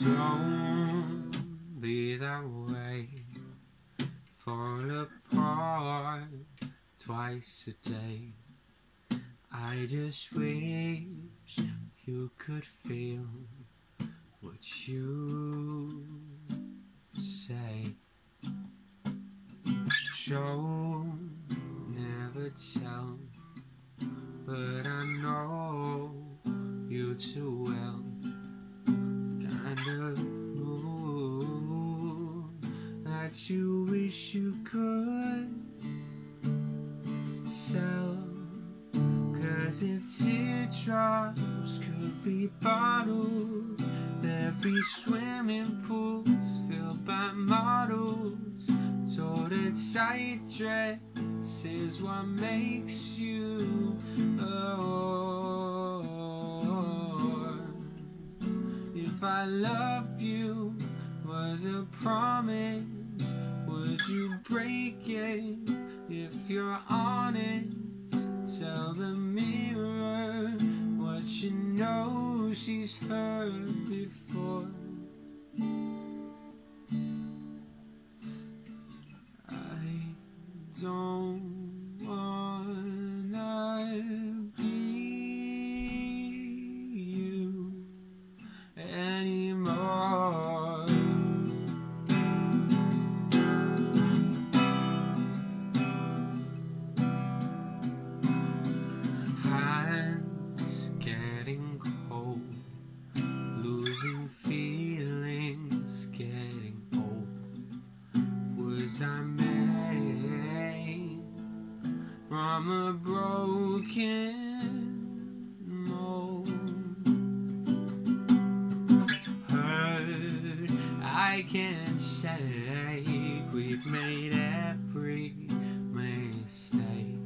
Don't be that way. Fall apart twice a day. I just wish you could feel what you say. Show, never tell, but I know you too well. That you wish you could sell. Cause if teardrops could be bottled, there'd be swimming pools filled by models. Told a tight dress is what makes you oh. If I love you was a promise, would you break it if you're honest? Tell the mirror what you know she's heard before. I don't broken mold? Hurt, I can't shake. We've made every mistake.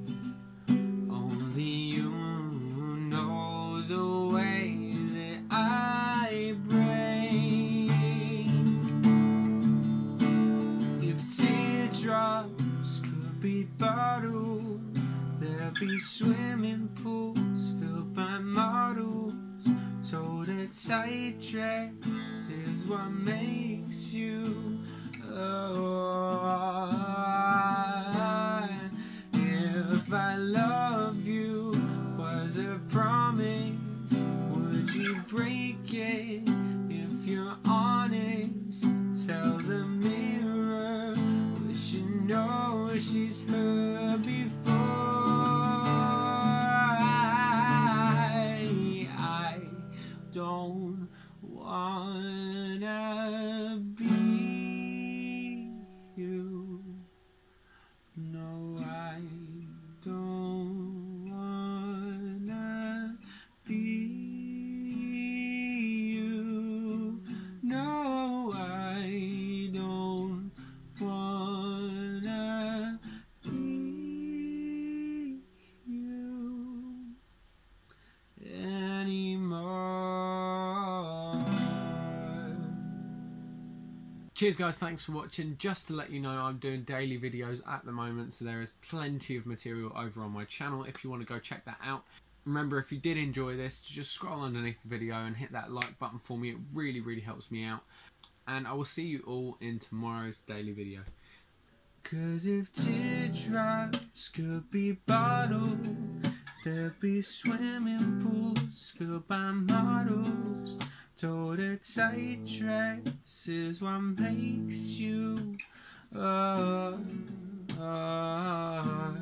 Only you know the way that I break. If teardrops could be bottled, be swimming pools filled by models. Told a tight dress is what makes you. Oh, Cheers, guys. Thanks for watching. Just to let you know, I'm doing daily videos at the moment, so there is plenty of material over on my channel if you want to go check that out. Remember, if you did enjoy this, to just scroll underneath the video and hit that like button for me. It really, really helps me out. And I will see you all in tomorrow's daily video. Cause if teardrops could be bottled, there'd be swimming pools filled by models. Told a tight dress is what makes you. Oh, oh,